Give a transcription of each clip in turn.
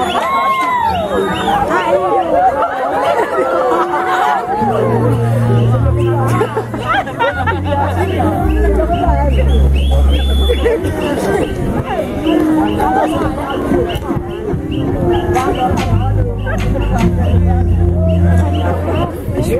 哎呦！哈哈哈哈哈哈！哈哈哈哈哈哈哈哈！哎呀，怎么来？嘿嘿嘿！哎，干了啥呀？干了啥？没事。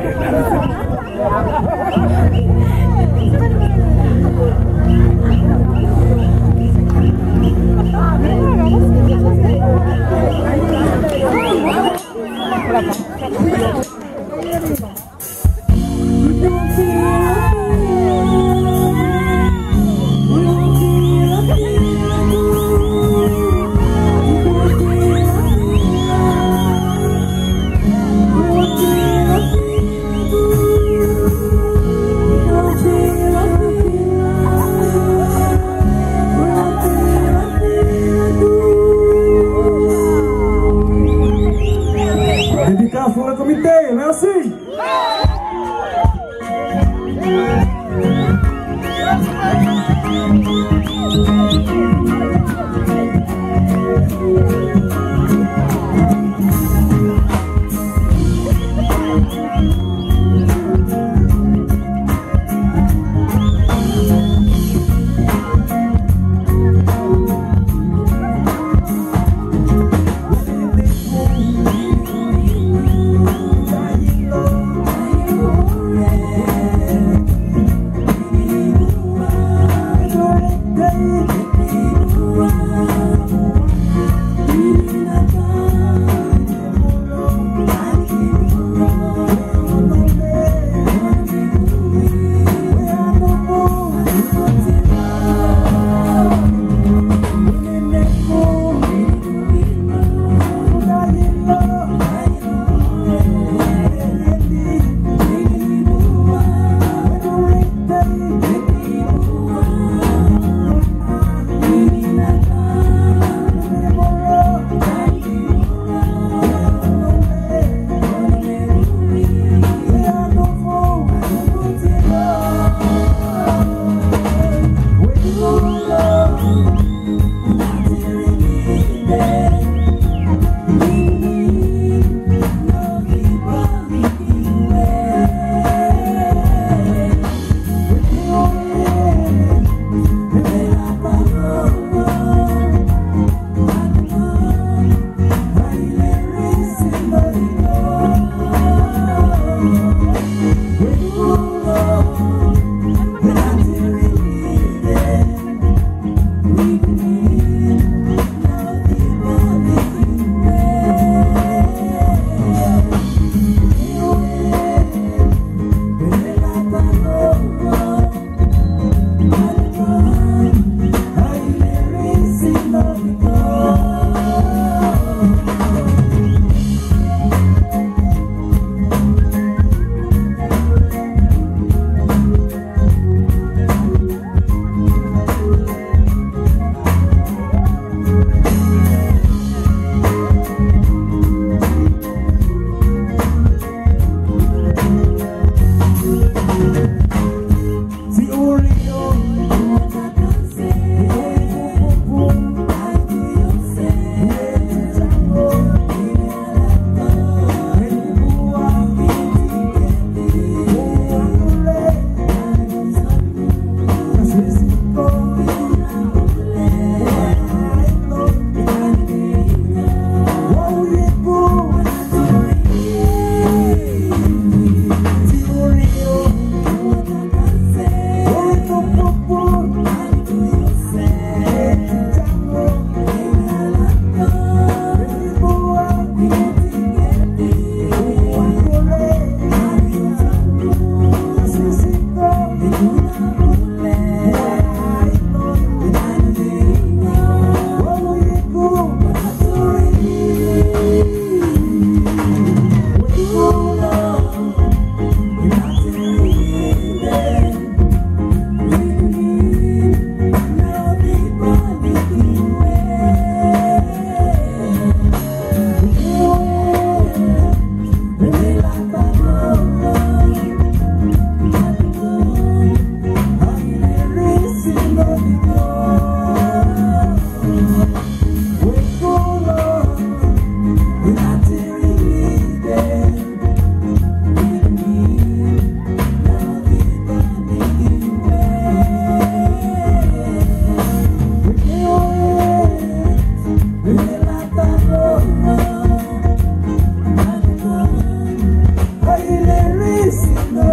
feeling risky.